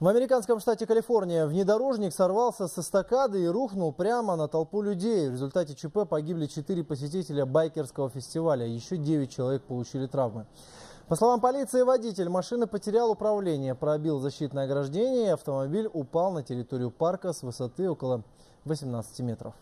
В американском штате Калифорния внедорожник сорвался с эстакады и рухнул прямо на толпу людей. В результате ЧП погибли четыре посетителя байкерского фестиваля. Еще девять человек получили травмы. По словам полиции, водитель машины потерял управление, пробил защитное ограждение и автомобиль упал на территорию парка с высоты около 18 метров.